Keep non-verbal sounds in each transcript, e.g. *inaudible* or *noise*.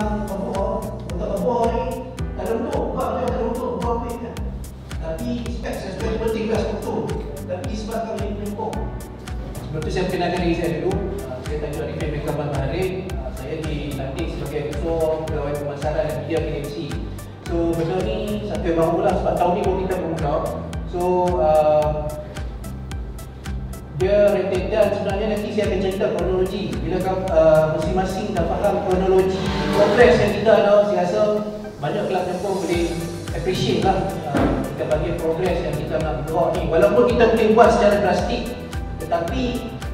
memang kebor untuk kebor ni tak ada untuk buat dia tak ada untuk buat apa kan tapi spek saya sebenarnya penting lah struktur tapi disebabkan oleh penyokong sebelum tu saya perkenalkan diri saya dulu Ah, saya tajuk Arifin bin Kamal Maharin Ah, saya dilantik sebagai ketua pegawai pemasaran dan media KFC so benda ni satu yang baru lah sebab tahun ni baru kita bermula so uh, dia rated dan sebenarnya nanti saya akan cerita kronologi. Bila uh, masing-masing dah faham kronologi progress yang kita ada saya rasa banyak kelab tempur boleh appreciate lah uh, kita bagi progress yang kita nak bergerak ni. Walaupun kita boleh buat secara drastik tetapi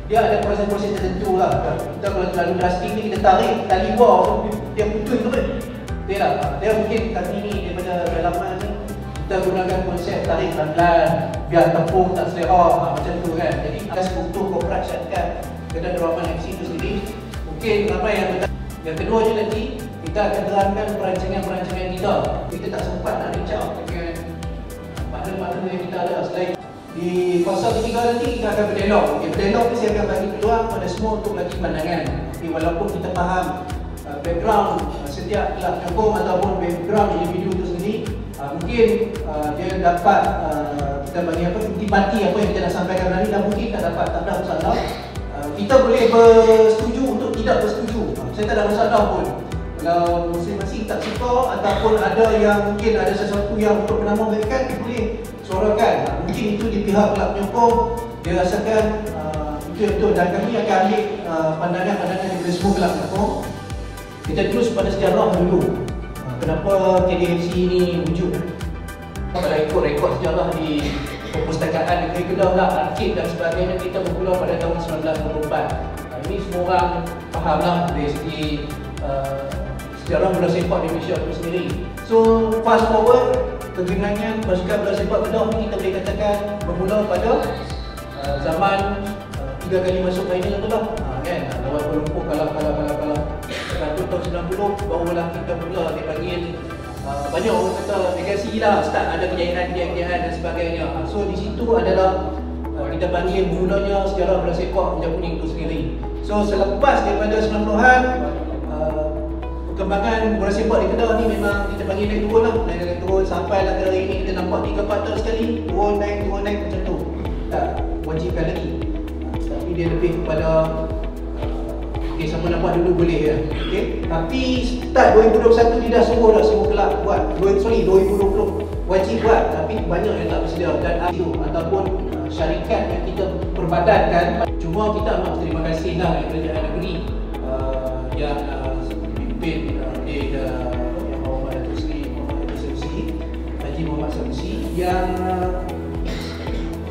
dia ada proses-proses tertentu lah. Kita kalau terlalu drastik ni kita tarik tali bawah tu dia putus tu kan dia lah dia mungkin kali ni daripada dalaman ni kita gunakan konsep tarik pelan-pelan biar tepung tak selera. Ha, macam tu kan? Jadi ada struktur korporat syarikat kedai Deraman FC itu sendiri mungkin ramai yang betul yang kedua je nanti kita akan terangkan perancangan-perancangan kita. Kita tak sempat nak reach out dengan partner-partner yang kita ada. Selain di fasa ketiga nanti kita akan berdialog okay, berdialog ni saya akan bagi peluang pada semua untuk bagi pandangan. Okay, walaupun kita faham uh, background uh, setiap kelab kampung ataupun background individu itu sendiri uh, mungkin uh, dia dapat uh, kita bagi apa intipati apa yang kita nak sampaikan hari dan mungkin tak dapat. Tak ada masalah uh, kita boleh bersetuju untuk tidak bersetuju saya tak ada masalah pun. Kalau masing-masing tak suka ataupun ada yang mungkin ada sesuatu yang untuk menambah mereka boleh suarakan. Uh, mungkin itu di pihak kelab penyokong dia rasakan uh, itu betul. Dan kami akan ambil uh, pandangan-pandangan daripada semua kelab penyokong kita terus pada sejarah dulu. Uh, kenapa KDFC ini wujud? Kalau ikut rekod sejarah di perpustakaan negeri Kedah lah, arkib dan sebagainya kita bermula pada tahun 1924 uh, ini semua orang faham lah dari segi uh, sejarah bola sepak di Malaysia itu sendiri. So fast forward kegenangan pasukan bola sepak Kedah ni kita boleh katakan bermula pada uh, zaman uh, tiga kali masuk final tu lah. Uh, kan? Lawan Kuala Lumpur kalah kalah kalah kalah. Lepas tahun 90 barulah kita mula dipanggil uh, banyak orang kata legasi lah. Start ada kejayaan-kejayaan dan sebagainya. Uh, so di situ adalah uh, kita panggil mulanya sejarah bola sepak Puncak Kuning itu sendiri so selepas daripada 90-an uh, perkembangan bola sepak di Kedah ni memang kita panggil naik turun lah naik naik turun sampai lah hari ini kita nampak 3 4 tahun sekali turun naik turun naik macam tu tak wajibkan lagi uh, tapi dia lebih kepada Okay, siapa buat dulu boleh ya. Okay. Tapi start 2021 dia dah suruh dah semua kelab buat. Sorry, 2020 wajib buat tapi banyak yang tak bersedia dan IO ataupun syarikat yang kita perbadankan cuma kita amat terima kasih lah yang kerajaan negeri uh, yang uh, dipimpin uh, di uh, yang Muhammad Datuk Seri Muhammad Sanusi Haji Muhammad Sanusi yang uh,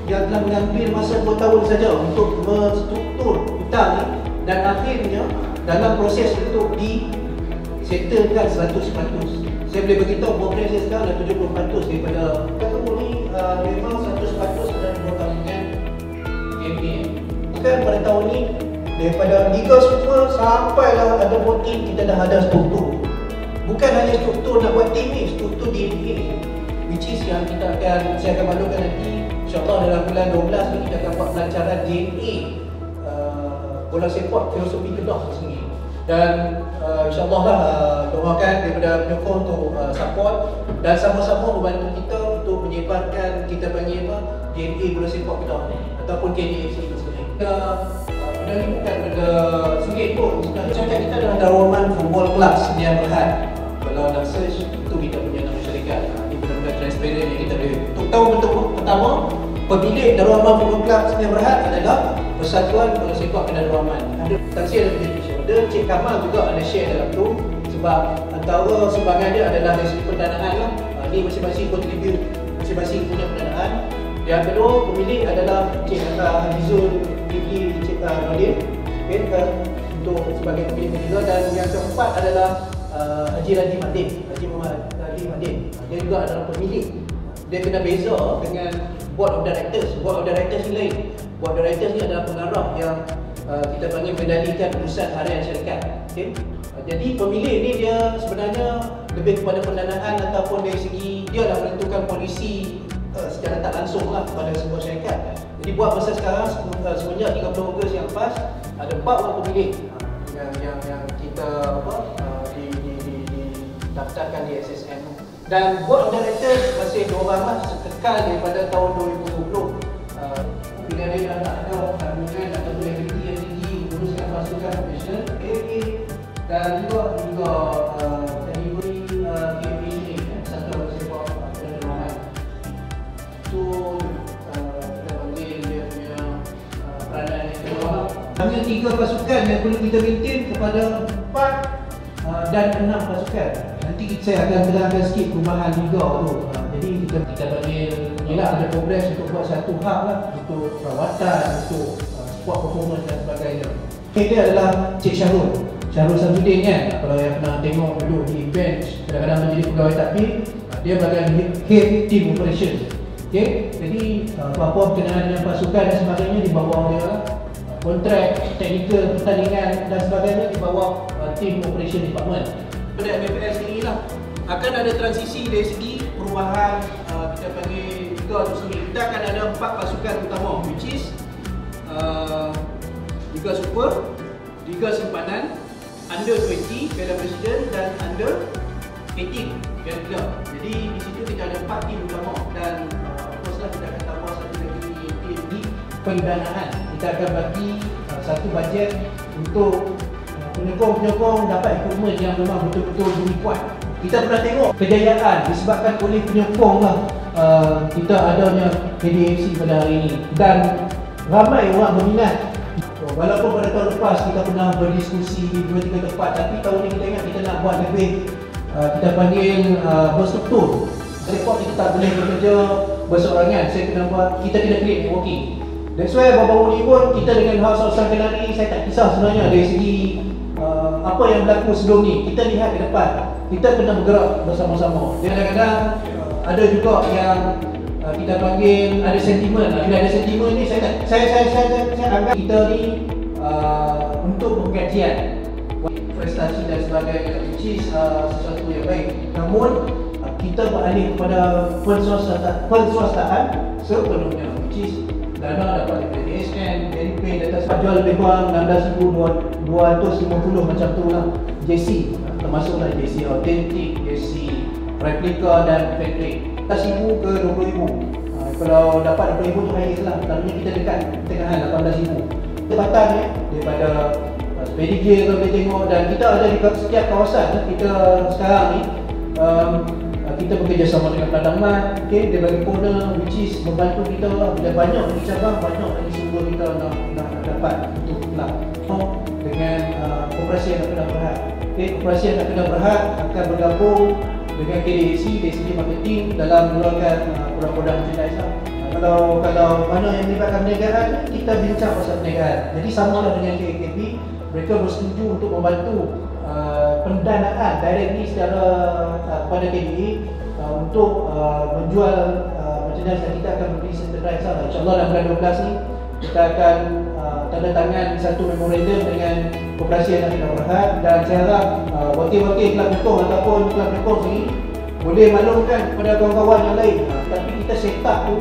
yang telah mengambil masa 2 tahun saja untuk menstruktur hutang ni dan akhirnya dalam proses untuk di settlekan 100%. Saya boleh beritahu progres saya sekarang dah 70% daripada kata ni uh, memang 100% sudah dibuatkan dengan KMA. Bukan pada tahun ni daripada liga semua sampailah ada voting kita dah ada struktur. Bukan hanya struktur nak buat tim ni, struktur DNA which is yang kita akan saya akan maklumkan nanti insyaAllah dalam bulan 12 ni kita akan buat pelancaran DNA bola sepak filosofi Kedah sendiri dan uh, insyaAllah lah uh, doakan daripada penyokong untuk uh, support dan sama-sama membantu kita menyebarkan kita panggil apa DNA bola. Sepak Kedah ni ataupun itu sendiri kita uh, benda ni bukan benda sungit pun. Cakap kita adalah Darwaman Football Club Sdn Berhad. Kalau nak search itu kita punya nama syarikat. Ini benar-benar transparent yang kita boleh untuk tahu betul pertama pemilik Darwaman Football Club Sdn Berhad adalah Persatuan Bola Sepak Kedah Rahman. Ada taksir ada beneficial. Dan Cik Kamal juga ada share dalam tu. Sebab antara sumbangan dia adalah dari segi pendanaan lah. Ha, ni masing-masing contribute, masing-masing punya pendanaan. Yang kedua, pemilik adalah Cik Kata Hafizul Tinggi Cik Nordin okay, untuk sebagai pemilik juga dan yang keempat adalah uh, Haji Radhi Madin, Haji Muhammad Radhi Madin. Dia juga adalah pemilik. Dia kena beza dengan board of directors. Board of directors ni lain. Board directors ni adalah pengarah yang uh, kita panggil mengendalikan pusat harian syarikat. Okay? Uh, jadi pemilik ni dia sebenarnya lebih kepada pendanaan ataupun dari segi dia dah menentukan polisi uh, secara tak langsung lah kepada sebuah syarikat. Jadi buat masa sekarang uh, semenjak 30 Ogos yang lepas ada empat orang pemilik uh, yang, yang yang kita apa uh, di, di, di hantarkan di SSM dan board of directors masih dua orang lah sekekal daripada tahun 2020 uh, pilihan dia nak ada kandungan atau ability yang tinggi uruskan pasukan profesional AA dan juga juga tiga pasukan yang perlu kita maintain kepada empat uh, dan enam pasukan nanti saya akan terangkan sikit perubahan liga tu. Ha, jadi kita kita panggil ialah ada progres untuk buat satu hub lah untuk perawatan, untuk uh, performance dan sebagainya. Ini adalah Cik Syahrul. Syahrul Samsudin kan, kalau yang pernah tengok duduk di bench, kadang-kadang menjadi pegawai takbir, dia bagian head team operation. Okay? Jadi uh, apa-apa berkenaan dengan pasukan dan sebagainya di bawah dia lah. Kontrak, teknikal, pertandingan dan sebagainya di bawah uh, team operation department. Pada MFS ini lah. Akan ada transisi dari segi perubahan uh, kita panggil Liga tu sendiri. Kita akan ada empat pasukan utama which is uh, Liga Super Liga Simpanan Under 20 Piala Presiden dan Under 18 Piala jadi di situ kita ada empat tim utama dan uh, pendanaan. Kita akan bagi uh, satu bajet untuk penyokong-penyokong dapat equipment yang memang betul-betul lebih kuat. Kita pernah tengok kejayaan disebabkan oleh penyokong lah uh, kita adanya KDFC pada hari ini. Dan ramai orang berminat. Walaupun pada tahun lepas kita pernah berdiskusi di dua tiga tempat tapi tahun ini kita ingat kita nak buat lebih uh, kita panggil uh, berstruktur. Report kita tak boleh bekerja berseorangan saya kena buat kita kena create networking That's why baru-baru ni pun kita dengan House of Kenari saya tak kisah sebenarnya dari segi uh, apa yang berlaku sebelum ni. Kita lihat ke depan. Kita kena bergerak bersama-sama. Kadang-kadang uh, ada juga yang uh, kita panggil ada sentimen lah. bila ada sentimen ni saya saya saya saya, saya, saya anggap kita ni uh, untuk pengkajian prestasi dan sebagainya which is uh, sesuatu yang baik. Namun uh, kita beralih kepada penswastaan sepenuhnya which is dana dapat daripada DSN, dari pay data sebab jual lebih kurang 16,250 macam tu lah. JC termasuklah JC Authentic, JC Replika dan Factory. Atas ribu ke 20 ribu? Ha, kalau dapat 20 ribu tu high lah. Tapi kita dekat tengahan 18 ribu. Tepatan ya daripada uh, Speedy Gear kalau boleh tengok dan kita ada di setiap kawasan kita sekarang ni um, kita bekerjasama dengan Padang Mat okay, dia bagi corner which is membantu kita. Lah bila banyak lagi cabang banyak lagi sumber kita nak, nak, nak dapat untuk kelab dengan uh, operasi yang nak kena berhad okay, operasi yang nak kena berhad akan bergabung dengan KDAC segi marketing dalam mengeluarkan uh, produk-produk merchandise lah. Uh, kalau kalau mana yang melibatkan perniagaan kita bincang pasal perniagaan jadi sama lah dengan KKB mereka bersetuju untuk membantu Uh, pendanaan directly secara uh, kepada KDA uh, untuk uh, menjual uh, merchandise yang kita akan beri centralize lah. InsyaAllah dalam bulan 12 ni kita akan uh, tanda tangan satu memorandum dengan Koperasi yang Anak Berhad dan saya harap uh, wakil-wakil kelab nyokong ataupun kelab nyokong ni boleh maklumkan kepada kawan-kawan yang lain uh, tapi kita set up tu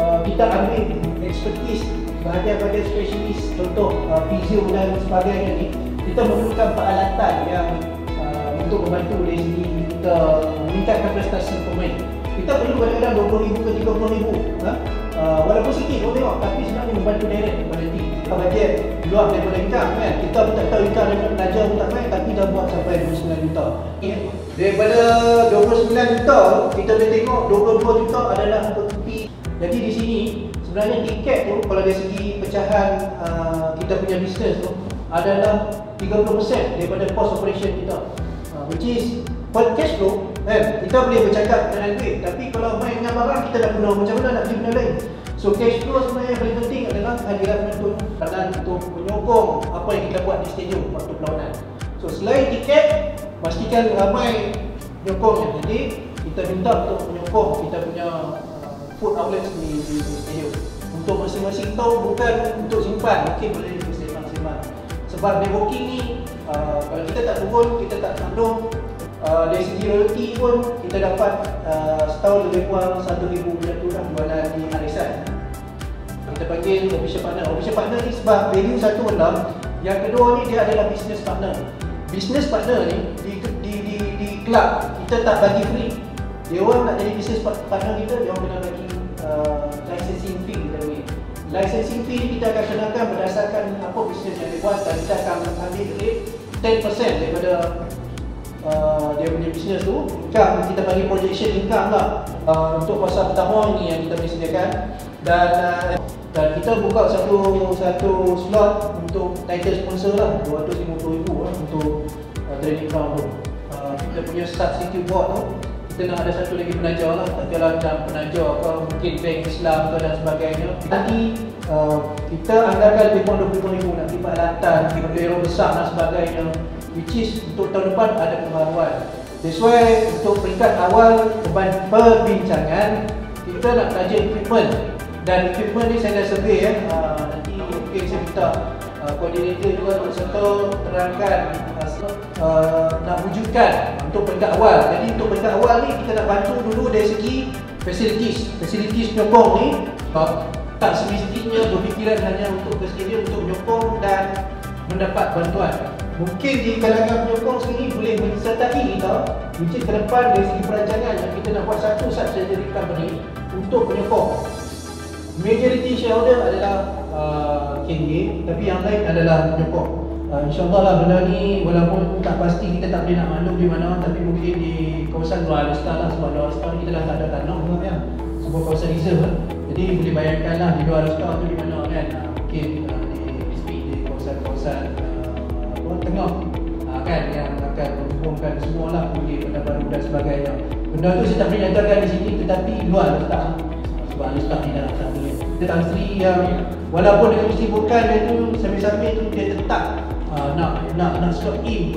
uh, kita ambil expertise bahagian-bahagian spesialis contoh uh, physio dan sebagainya ni kita memerlukan peralatan yang uh, untuk membantu dari segi kita meningkatkan prestasi pemain. Kita perlu kadang-kadang RM20,000 ke RM30,000 ha? uh, Walaupun sikit pun tengok tapi sebenarnya membantu direct kepada tim Kita bajet luar daripada income kan Kita pun tak tahu income daripada pelajar pun tak main tapi dah buat sampai 29 juta yeah. Daripada 29 juta kita boleh tengok 22 juta adalah untuk tepi Jadi di sini sebenarnya tiket tu kalau dari segi pecahan uh, kita punya bisnes tu adalah 30% daripada cost operation kita. Uh, which is for cash flow kan kita boleh bercakap dengan duit tapi kalau main dengan barang kita dah guna macam mana nak beli benda lain. So cash flow sebenarnya yang paling penting adalah hadiran penonton dan untuk menyokong apa yang kita buat di stadium waktu perlawanan. So selain tiket pastikan ramai nyokongnya jadi kita minta untuk menyokong kita punya uh, food outlets di, di, di stadium untuk masing-masing tahu bukan untuk simpan mungkin boleh sebab networking ni uh, kalau kita tak turun, kita tak tandung uh, dari segi royalty pun kita dapat uh, setahun lebih kurang 1,000 macam tu lah di arisan kita panggil official partner. Official partner ni sebab value satu enam yang kedua ni dia adalah business partner. Business partner ni di, di, di, di club kita tak bagi free. Dia orang nak jadi business partner kita dia orang kena bagi uh, licensing fee kita bagi licensing fee kita akan kenakan berdasarkan apa bisnes yang dia buat dan kita akan ambil rate 10% daripada uh, dia punya bisnes tu. Income kita bagi projection income lah uh, untuk kuasa pertama ni yang kita sediakan dan uh, dan kita buka satu satu slot untuk title sponsor lah 250,000 lah untuk uh, training ground tu. Uh, kita punya substitute board tu nak ada satu lagi penajar lah. Tak kira macam penajar ke mungkin bank Islam ke dan sebagainya. Nanti uh, kita anggarkan lebih kurang 20 ribu nanti peralatan bendera besar dan sebagainya which is untuk tahun depan ada pembaruan that's why untuk peringkat awal perbincangan kita nak belajar equipment. Dan equipment ni saya dah survey ya. Uh, nanti mungkin saya minta uh, koordinator juga untuk serta terangkan uh, nak wujudkan untuk peringkat awal. Jadi untuk peringkat awal ni kita nak bantu dulu dari segi facilities. Facilities penyokong ni uh, tak semestinya berfikiran hanya untuk ke stadium untuk menyokong dan mendapat bantuan. Mungkin di kalangan penyokong sendiri boleh mensertai kita Mungkin ke depan dari segi perancangan yang kita nak buat satu subsidiary company untuk penyokong majority shareholder adalah uh, KNG tapi yang lain adalah penyokong uh, InsyaAllah lah benda ni walaupun tak pasti kita tak boleh nak maklum di mana tapi mungkin di kawasan luar Alustar lah sebab luar Alustar ni kita dah tak ada tanah pun kan. Sebuah kawasan reserve lah. Jadi boleh bayangkan lah di luar Alustar tu di mana kan. Uh, mungkin uh, di, di, di kawasan-kawasan uh, tengah. Uh, kan yang akan menghubungkan semua lah mungkin benda baru dan sebagainya. Benda tu saya tak boleh nyatakan di sini tetapi luar Alustar sebab Alustar ni dalam sana kita Tan Sri yang walaupun dengan kesibukan dia tu sambil-sambil tu dia tetap nak nak nak slot in.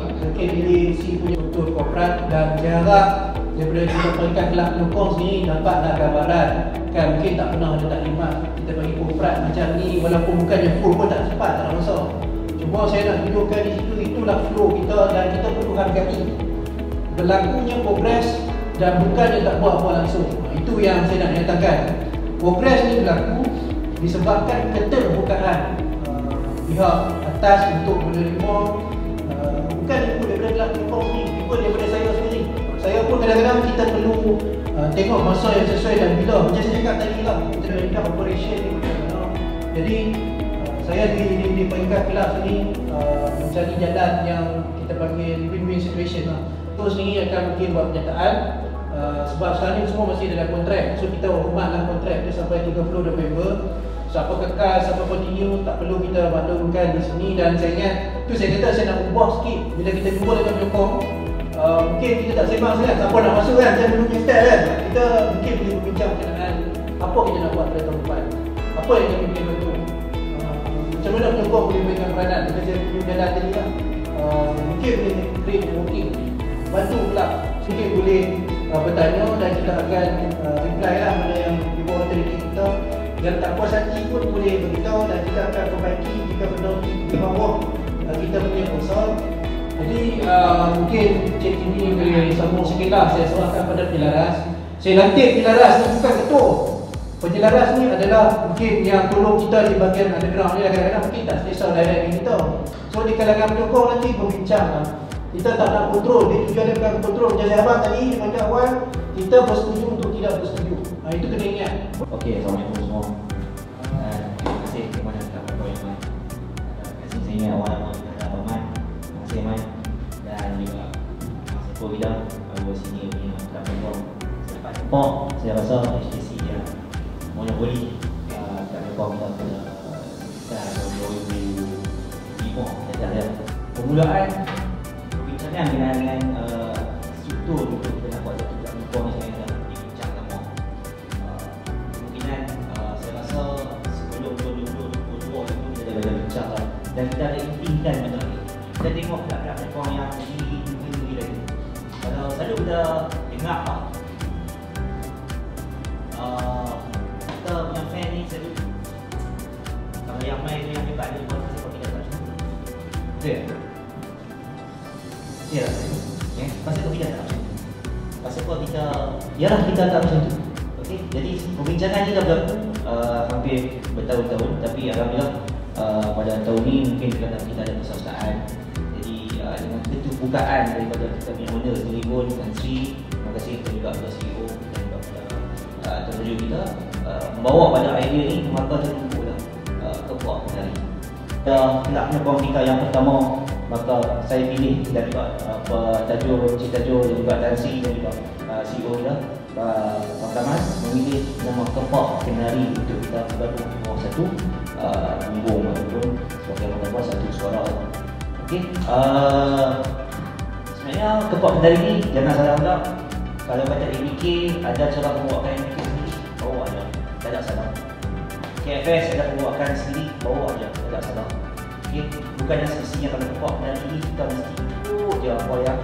Si punya betul korporat dan harap daripada kita peringkat kelab penyokong sini dapatlah gambaran. Kan mungkin tak pernah ada taklimat kita bagi korporat macam ni walaupun bukannya full pun tak cepat tak ada cuma saya nak tunjukkan di situ itulah flow kita dan kita perlu hargai berlakunya progres dan bukannya tak buat-buat langsung. Itu yang saya nak nyatakan. Progres ni berlaku disebabkan keterbukaan uh, pihak atas untuk menerima uh, bukan ikut daripada telefon ni ikut daripada saya sendiri. Saya pun kadang-kadang kita perlu uh, tengok masa yang sesuai dan bila. Macam saya cakap tadi lah kita dah ingat operation ni jadi uh, saya di, di, di peringkat kelab ni uh, mencari jalan yang kita panggil win-win situation lah. Terus ni akan mungkin buat penyataan. Uh, sebab sekarang ni semua masih dalam kontrak. So kita hormatlah kontrak dia sampai 30 November siapa kekal, siapa continue tak perlu kita maklumkan di sini. Dan saya ingat tu saya kata saya nak ubah sikit. Bila kita jumpa dengan penyokong uh, mungkin kita tak sembang sangat. Siapa nak masuk kan? Saya dulu style kan? Kita mungkin boleh berbincang berkenaan apa kita nak buat pada tahun depan. Apa yang kita boleh bantu? Uh, macam mana penyokong boleh memberikan peranan? Kita saya punya jalan tadi lah uh, mungkin boleh create networking. Bantu pula mungkin boleh uh, bertanya dan kita akan uh, reply lah mana yang di bawah kita yang tak puas hati pun boleh beritahu dan kita akan perbaiki jika benda di bawah kita punya konsol jadi uh, mungkin Cik Tini boleh sambung sikit lah. Saya serahkan pada Pilaras. Saya lantik Pilaras ni bukan ketua. Penjelaras ni adalah mungkin yang tolong kita di bahagian underground ni. Kadang-kadang mungkin tak selesa direct dengan kita. So di kalangan penyokong nanti berbincang lah. Kita tak nak kontrol, dia tujuan dia bukan kontrol. Macam saya abang tadi dengan kawan kita bersetuju untuk tidak bersetuju. Ha, itu kena ingat. Okey, Assalamualaikum semua. Uh, Terima kasih. Kepada kawan-kawan yang lain Terima kasih saya awal-awal kepada Abang Man Terima kasih Man Dan juga Mas Eko Vida Our senior punya kawan-kawan Selepas support, saya rasa HTC dia Monopoli kita pada Tahun 2005 Saya Permulaan Perbincangan dengan, dengan uh, struktur dan kita ada intingkan benda ni. Kita tengok pihak-pihak platform yang ini begini lagi. Kalau selalu kita dengar apa? Uh, kita punya fan ni selalu kalau yang main tu yang hebat pun pasal kita tak cukup. Betul ya? ya. Ya pasal kau tidak tak macam tu? Pasal kau kita yalah kita tak macam tu. Okay, jadi perbincangan ni dah berlaku uh, hampir bertahun-tahun. Tapi Alhamdulillah pada tahun ni mungkin kerana kita ada pesertaan jadi uh, dengan keterbukaan daripada kita punya owner sendiri pun dan Sri terima kasih. Kepada juga kepada CEO dan juga kepada uh, terjun kita. Uh, membawa pada idea ni maka tentu lah uh, kepuak dari dan nak penyokong kita yang pertama maka saya pilih dan juga apa uh, tajuk Cik Tajuk dan juga Tan Sri dan juga uh, CEO kita uh, Tuan Kamas memilih nama kepak kenari untuk kita bergabung di bawah satu uh, bumbung ataupun sebagai apa satu suara. Okey, uh, sebenarnya kepak kendari ni jangan salah pula. Kalau kata ABK ada cara pembuatan ABK sendiri bawa aja. Tak ada salah. KFS ada pembuatan sendiri bawa aja. Tak ada salah. Okey, bukannya semestinya kalau kepak kendari ni kita mesti ikut je apa yang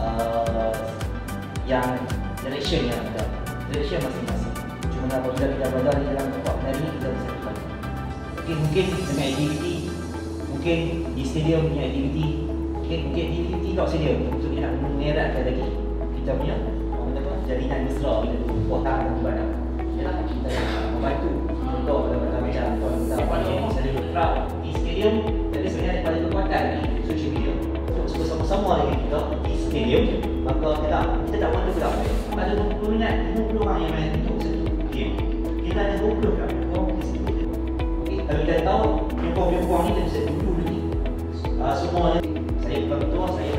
uh, yang direction yang ada. Direction masing-masing. Cuma apabila kita berada di dalam kepak kendari ni kita bisa Okey, mungkin dengan aktiviti mungkin di stadium punya aktiviti mungkin mungkin aktiviti kat stadium. Untuk dia nak mengeratkan lagi. Kita punya orang kata apa jaringan mesra bila tu. Dan badan ialah kita nak membantu. Untuk dalam macam kita panggil stadium crowd. Di stadium jadi sebenarnya ada pada kekuatan di social media. Untuk bersama-sama dengan kita. Di stadium maka kita kita tak mahu pula. Ada 20 minit 50 orang yang main untuk satu game. Kita ada 20 kan kalau kita tahu penyokong-penyokong ni kita bisa dulu lagi. Uh, semua saya bukan ketua saya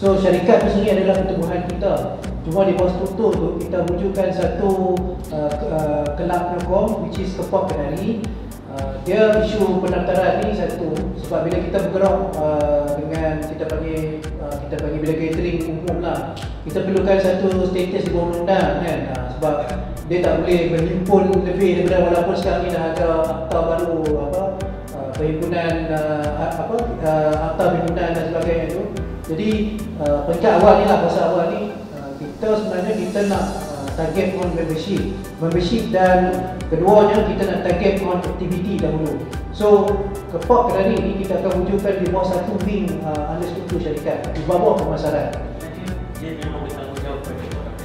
So syarikat tu sendiri adalah pertumbuhan kita. Cuma di bawah struktur tu kita wujudkan satu uh, uh, penyokong which is Kepak Kenari. Uh, dia isu pendaftaran ni satu sebab bila kita bergerak uh, dengan kita panggil uh, kita panggil bila catering umum lah kita perlukan satu status di bawah undang kan uh, sebab dia tak boleh berhimpun lebih daripada walaupun sekarang ni dah ada akta baru apa uh, perhimpunan uh, apa uh, akta perhimpunan dan sebagainya tu. Jadi uh, peringkat awal ni lah masa awal ni uh, kita sebenarnya kita nak uh, target on membership. Membership dan keduanya kita nak target on activity dahulu. So kepak kedari ni kita akan wujudkan di bawah satu wing uh, under struktur syarikat di bawah pemasaran. dia, dia memang bertanggungjawab pada orang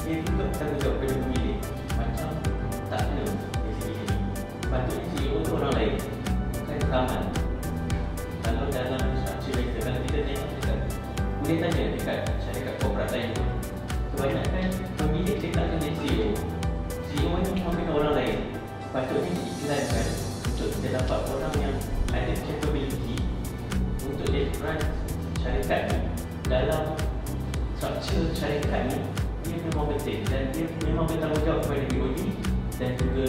dia juga bertanggungjawab pada pemilik macam tak kena dari segi ini patutnya CEO tu orang lain bukan taman boleh tanya dekat syarikat korporat lain tu. Kebanyakan pemilik dia tak kena CEO CEO ni kena orang lain. Patutnya diiklankan untuk kita dapat orang yang ada capability untuk dia run syarikat ni. Dalam structure syarikat ni dia memang penting dan dia memang bertanggungjawab kepada BOD dan juga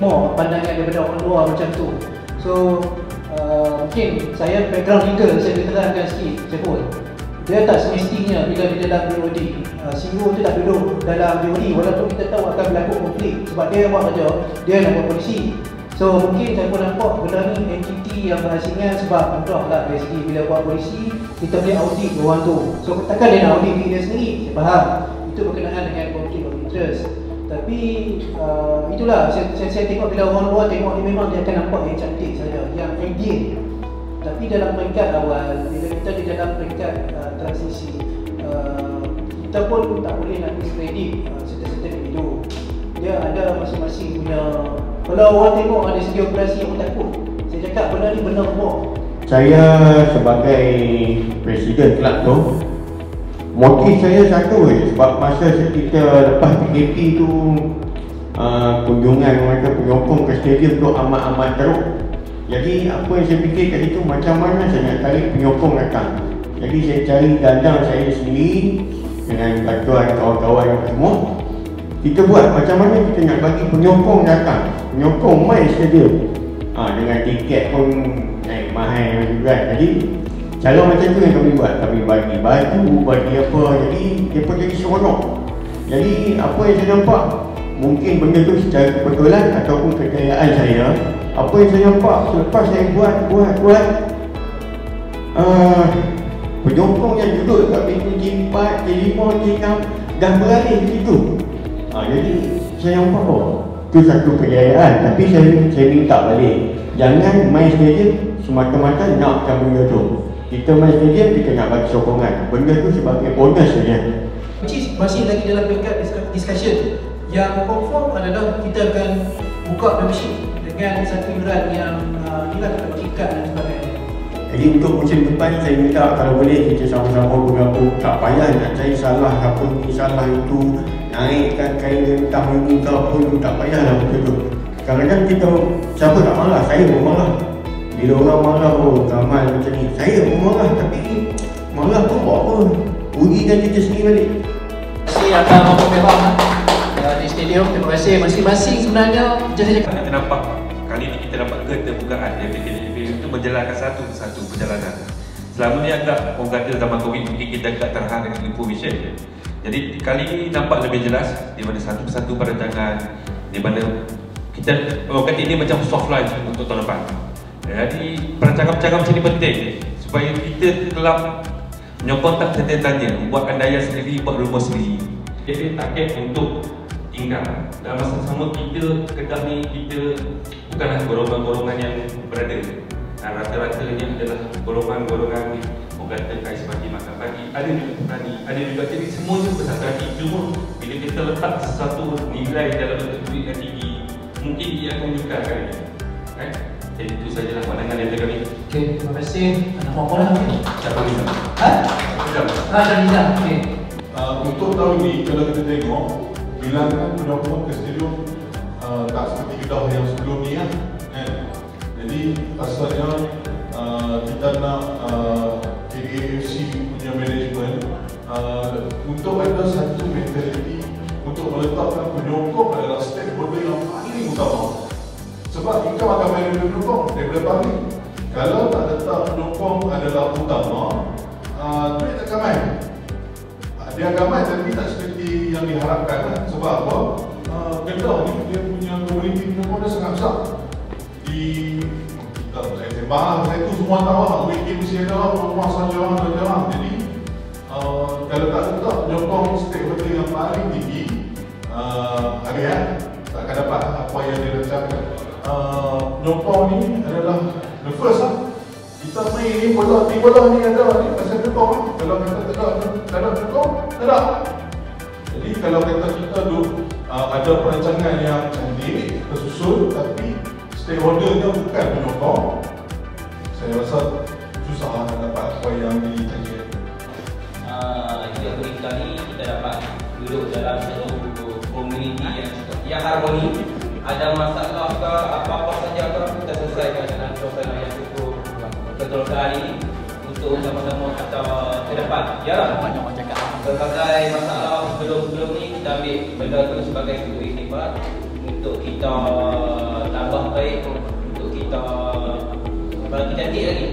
more pandangan daripada orang luar macam tu. So uh, mungkin saya background legal saya boleh terangkan sikit saya pun dia tak semestinya bila di dalam BOD uh, CEO tu tak duduk dalam BOD walaupun kita tahu akan berlaku konflik sebab dia buat kerja dia nak buat polisi. So mungkin saya pun nampak benda ni entiti yang berasingan sebab mudah lah dari bila buat polisi kita boleh audit orang tu. So takkan dia nak audit diri dia sendiri, saya faham. Itu berkenaan dengan conflict of interest Tapi uh, itulah saya, saya, saya tengok bila orang luar tengok ni memang dia akan nampak yang cantik saja Yang ideal Tapi dalam peringkat awal, bila kita di dalam peringkat uh, transisi uh, Kita pun tak boleh nak diskredit uh, serta-serta individu. Dia ada masing-masing punya kalau orang tengok ada segi operasi yang takut. Saya cakap benda ni benar semua Saya sebagai Presiden kelab tu Motif saya satu je Sebab masa kita lepas PKP tu uh, Kunjungan mereka penyokong ke stadium tu amat-amat teruk. Jadi apa yang saya fikir kat situ Macam mana saya nak tarik penyokong datang? Jadi saya cari dandang saya sendiri Dengan bantuan kawan-kawan semua. Kita buat macam mana kita nak bagi penyokong datang? Penyokong main stadium. Ha, dengan tiket pun naik mahal juga. Jadi cara macam tu yang kami buat. Kami bagi baju, bagi apa. Jadi pun jadi seronok. Jadi apa yang saya nampak mungkin benda tu secara kebetulan ataupun kejayaan saya apa yang saya nampak selepas saya buat, buat, buat uh, penyokong yang duduk kat pintu G4, G5, G6 dah beralih di situ. Ha, jadi saya nampak oh, itu satu kejayaan tapi saya saya minta balik jangan main stadium semata-mata nak macam benda tu kita main stadium kita nak bagi sokongan. Benda tu sebagai bonus saja Which masih lagi dalam peringkat discussion. Yang confirm adalah kita akan buka membership dengan satu iuran yang uh, inilah kita bagi kad dan sebagainya. Jadi untuk musim depan saya minta kalau boleh kita sama-sama bergabung tak payah nak cari salah apa ni salah itu naikkan kain rentang ini ke apa itu tak payahlah betul tu kadang-kadang kita siapa tak marah? Saya pun marah bila orang marah oh Kamal macam ni. Saya pun marah tapi marah pun buat apa? Rugikan kita sendiri balik. Terima kasih atas apa memang. Di stadium terima kasih. Masing-masing sebenarnya macam saya cakap. Kita nampak kali ni kita dapat keterbukaan. FKDB itu menjalankan satu satu perjalanan. Selama ni agak orang kata zaman covid mungkin kita agak terhang dengan information jadi kali ini nampak lebih jelas di mana satu persatu pada tangan di mana kita oh kata ini macam soft launch untuk tahun depan. Jadi perancangan-perancangan macam ini penting supaya kita kelab menyokong tak tanya buat andaya sendiri, buat rumah sendiri. Jadi target untuk tinggal dalam masa sama kita kedah ni kita bukanlah golongan-golongan yang berada. Rata-ratanya adalah golongan-golongan orang kata kais pagi makan pagi ada juga petani ada juga jadi semua tu besar hati cuma bila kita letak sesuatu nilai dalam bentuk duit yang tinggi mungkin dia akan menyukarkan kan jadi itu sajalah pandangan dari kami Okey, terima kasih Anak apa lah mungkin? Siapa ni? Ha? Sekejap Ha, dah Liza, okey Uh, untuk tahun ini kalau kita tengok bilangan penyokong ke stadium uh, tak seperti kedah yang sebelum ni kan eh. jadi pasalnya uh, kita nak uh, KAFC punya management uh, untuk ada satu mentality untuk meletakkan penyokong adalah stakeholder yang paling utama sebab kita akan main dengan penyokong daripada public kalau tak letak penyokong adalah utama uh, duit takkan main. Ah, dia akan main tapi tak seperti yang diharapkan kan? sebab apa? Uh, Kedah ni dia punya komuniti penyokong dia sangat besar. Di kita saya sembah lah, saya tu semua tahu lah weekend mesti ada lah orang saja lah. Jadi uh, kalau tak letak penyokong stakeholder yang paling tinggi uh, harian tak akan dapat apa yang dia rencanakan uh, penyokong ni adalah the first lah. Kita main ni bola ni bola ni ada ni. Pasal penyokong lah kalau kata tak ada tak ada jadi kalau kata kita tu uh, ada perancangan yang cantik tersusun tapi stakeholdernya bukan penyokong saya rasa susah lah nak dapat apa yang dijanjikan Ah, juga berita ni kita dapat duduk dalam satu komuniti yang yang harmoni ada masalah ke apa-apa saja ke kita selesaikan dengan suasana yang cukup betul sekali untuk sama-sama kita ke depan ya banyak orang cakap berbagai masalah sebelum-sebelum ni kita ambil benda tu sebagai satu iktibar untuk kita menambah baik untuk kita bagi cantik lagi.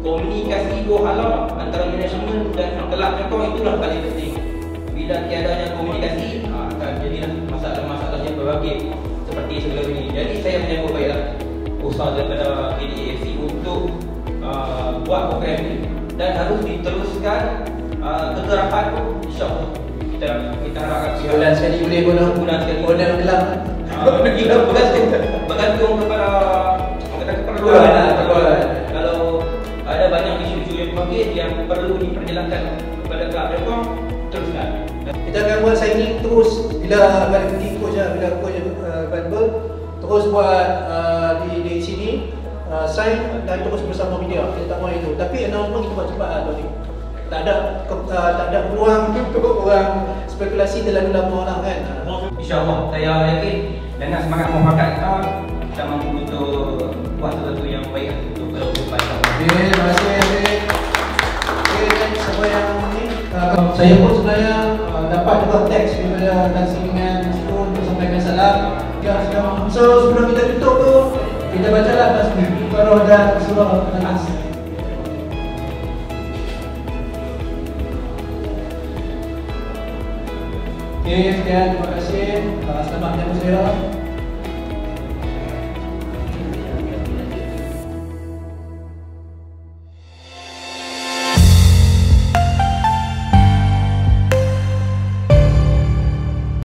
Komunikasi dua halal antara manajemen dan kelab nyokong itulah paling penting. Bila tiadanya komunikasi sebelum ini. Jadi saya menyambut baiklah usaha daripada KDAFC untuk uh, buat program ini dan harus diteruskan uh, kegerapan tu insyaAllah kita kita harapkan pihak- Sebulan sekali boleh pun Sebulan sekali. Pun dalam kelam Ah, kita bergantung bergantung kepada kepada keperluan lah. keperluan. Kalau ada banyak isu-isu yang berbangkit yang perlu diperjalankan kepada kelab Jepang teruskan. Kita akan buat signing terus bila akan pergi coach lah, bila coach uh, available terus buat uh, di di sini uh, sign dan terus bersama media. Kita tak mahu itu. Tapi announcement kita buat cepat lah ni. Tak ada ke- uh, tak ada peluang *laughs* untuk orang spekulasi terlalu lama lah kan. InsyaAllah saya yakin dengan semangat mufakat kita kita mampu untuk buat sesuatu yang baik untuk kehidupan kita. Okey, terima kasih yang uh, saya pun sebenarnya uh, dapat juga teks daripada Tan Sri dengan situ untuk sampaikan salam. So sebelum kita tutup tu kita bacalah tasbih Iqra dan surah Al-Nas. Okey, sekian terima kasih. Selamat menyambut saya.